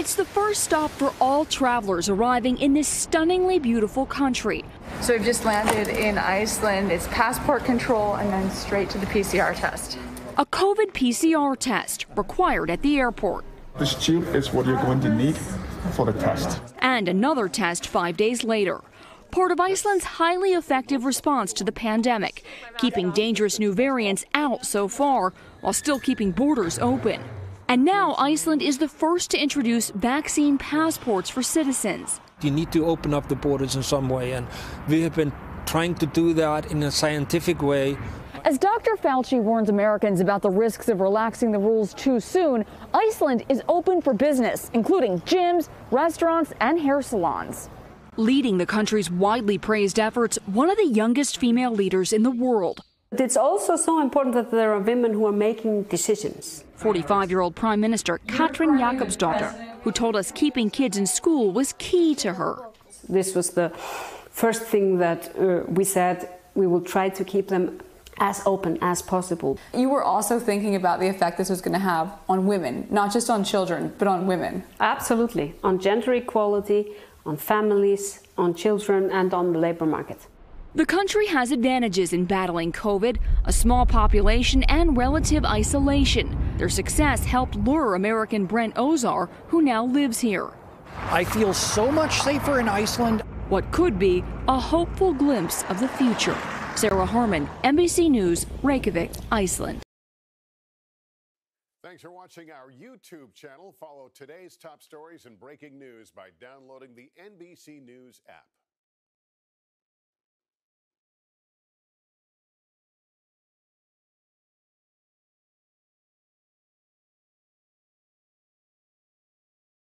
It's the first stop for all travelers arriving in this stunningly beautiful country. So we've just landed in Iceland. It's passport control and then straight to the PCR test. A COVID PCR test required at the airport. This tube is what you're going to need for the test. And another test five days later. Part of Iceland's highly effective response to the pandemic, keeping dangerous new variants out so far while still keeping borders open. And now Iceland is the first to introduce vaccine passports for citizens. You need to open up the borders in some way, and we have been trying to do that in a scientific way. As Dr. Fauci warns Americans about the risks of relaxing the rules too soon, Iceland is open for business, including gyms, restaurants, and hair salons. Leading the country's widely praised efforts, one of the youngest female leaders in the world. But it's also so important that there are women who are making decisions. 45 year old Prime Minister Katrín Jakobsdóttir, who told us keeping kids in school was key to her. This was the first thing that uh, we said we will try to keep them as open as possible. You were also thinking about the effect this was going to have on women, not just on children, but on women. Absolutely, on gender equality, on families, on children, and on the labor market. The country has advantages in battling COVID a small population and relative isolation. Their success helped lure American Brent Ozar, who now lives here. I feel so much safer in Iceland. What could be a hopeful glimpse of the future. Sarah Harman, NBC News, Reykjavik, Iceland. Thanks for watching our YouTube channel. Follow today's top stories and breaking news by downloading the NBC News app.